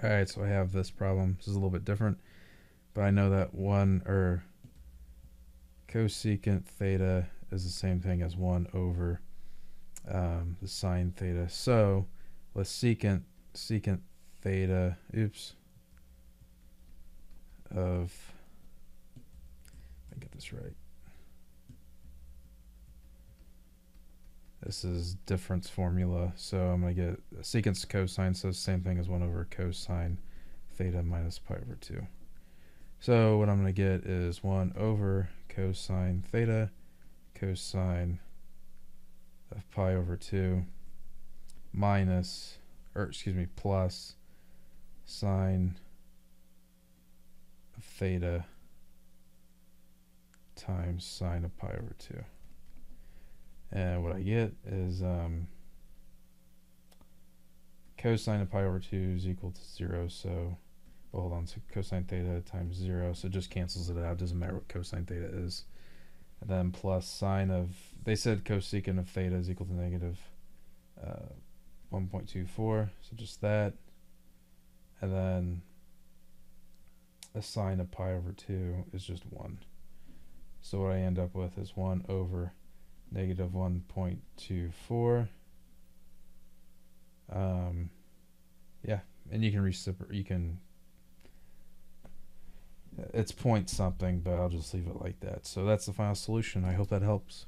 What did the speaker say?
All right, so I have this problem. This is a little bit different, but I know that one or cosecant theta is the same thing as 1 over um, the sine theta. So let's secant secant theta, oops, of, I get this right. This is difference formula, so I'm going to get secant cosine, so same thing as 1 over cosine theta minus pi over 2. So what I'm going to get is 1 over cosine theta cosine of pi over 2 minus, or excuse me, plus sine of theta times sine of pi over 2. And what I get is um, cosine of pi over 2 is equal to 0. So, well, hold on. So cosine theta times 0. So it just cancels it out. Doesn't matter what cosine theta is. And then plus sine of, they said cosecant of theta is equal to negative uh, 1.24. So just that. And then the sine of pi over 2 is just 1. So what I end up with is 1 over negative 1.24. Um, yeah, and you can reciprocate, you can, it's point something, but I'll just leave it like that. So that's the final solution. I hope that helps.